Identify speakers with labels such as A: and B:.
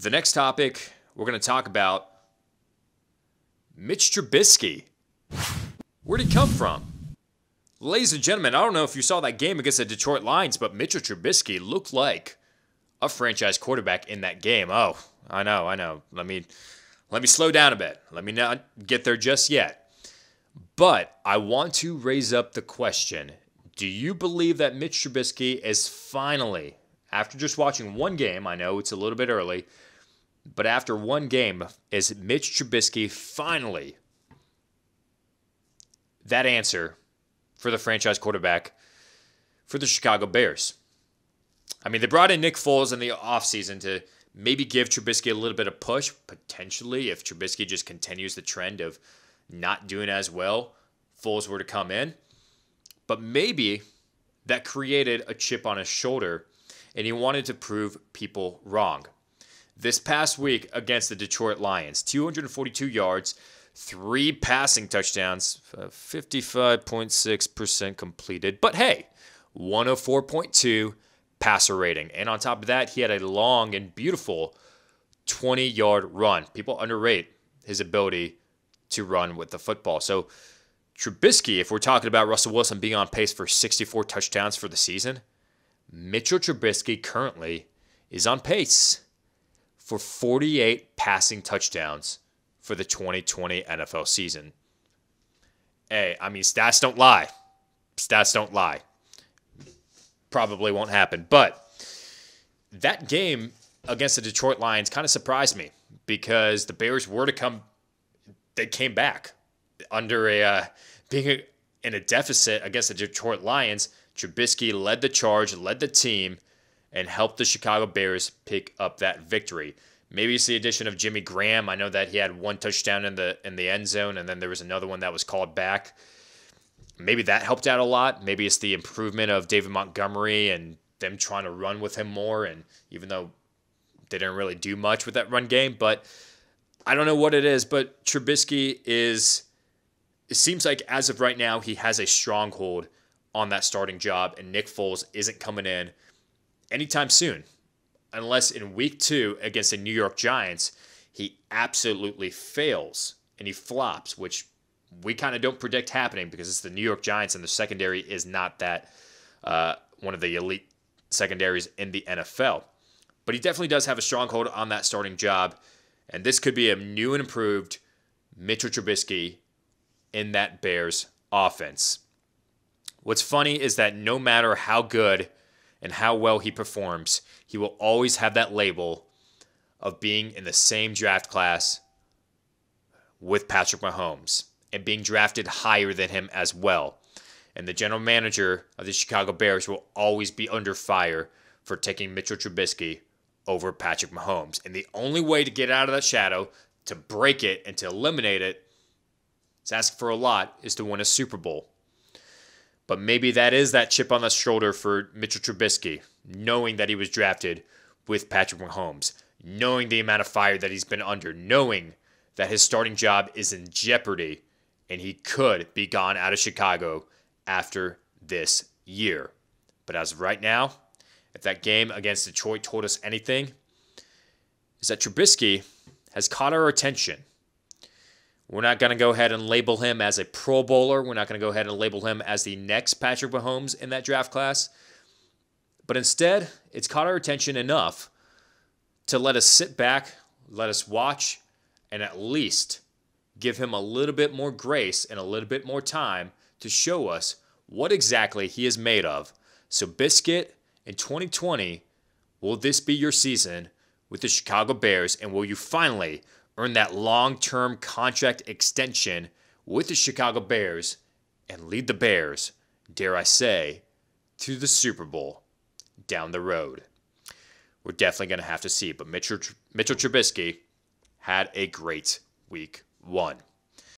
A: The next topic we're going to talk about Mitch Trubisky. Where'd he come from? Ladies and gentlemen, I don't know if you saw that game against the Detroit Lions, but Mitchell Trubisky looked like a franchise quarterback in that game. Oh, I know, I know. Let me let me slow down a bit. Let me not get there just yet. But I want to raise up the question Do you believe that Mitch Trubisky is finally, after just watching one game, I know it's a little bit early, but after one game, is Mitch Trubisky finally that answer for the franchise quarterback for the Chicago Bears? I mean, they brought in Nick Foles in the offseason to maybe give Trubisky a little bit of push, potentially, if Trubisky just continues the trend of not doing as well, Foles were to come in. But maybe that created a chip on his shoulder, and he wanted to prove people wrong. This past week against the Detroit Lions, 242 yards, three passing touchdowns, uh, 55.6% completed. But hey, 104.2 passer rating. And on top of that, he had a long and beautiful 20 yard run. People underrate his ability to run with the football. So, Trubisky, if we're talking about Russell Wilson being on pace for 64 touchdowns for the season, Mitchell Trubisky currently is on pace for 48 passing touchdowns for the 2020 NFL season. Hey, I mean, stats don't lie. Stats don't lie probably won't happen. But that game against the Detroit Lions kind of surprised me because the Bears were to come, they came back under a uh, being a, in a deficit against the Detroit Lions. Trubisky led the charge, led the team, and helped the Chicago Bears pick up that victory. Maybe it's the addition of Jimmy Graham. I know that he had one touchdown in the in the end zone, and then there was another one that was called back maybe that helped out a lot. Maybe it's the improvement of David Montgomery and them trying to run with him more. And even though they didn't really do much with that run game, but I don't know what it is. But Trubisky is, it seems like as of right now, he has a stronghold on that starting job, and Nick Foles isn't coming in anytime soon, unless in week two against the New York Giants, he absolutely fails and he flops, which we kind of don't predict happening because it's the New York Giants and the secondary is not that uh, one of the elite secondaries in the NFL. But he definitely does have a stronghold on that starting job, and this could be a new and improved Mitchell Trubisky in that Bears offense. What's funny is that no matter how good and how well he performs, he will always have that label of being in the same draft class with Patrick Mahomes and being drafted higher than him as well. And the general manager of the Chicago Bears will always be under fire for taking Mitchell Trubisky over Patrick Mahomes. And the only way to get out of that shadow, to break it and to eliminate it, it's asking for a lot, is to win a Super Bowl. But maybe that is that chip on the shoulder for Mitchell Trubisky, knowing that he was drafted with Patrick Mahomes, knowing the amount of fire that he's been under, knowing that his starting job is in jeopardy and he could be gone out of Chicago after this year. But as of right now, if that game against Detroit told us anything, is that Trubisky has caught our attention. We're not going to go ahead and label him as a Pro Bowler. We're not going to go ahead and label him as the next Patrick Mahomes in that draft class. But instead, it's caught our attention enough to let us sit back, let us watch, and at least give him a little bit more grace and a little bit more time to show us what exactly he is made of. So, Biscuit, in 2020, will this be your season with the Chicago Bears? And will you finally earn that long term contract extension with the Chicago Bears and lead the Bears, dare I say, to the Super Bowl down the road? We're definitely going to have to see. But Mitchell, Mitchell Trubisky had a great week one.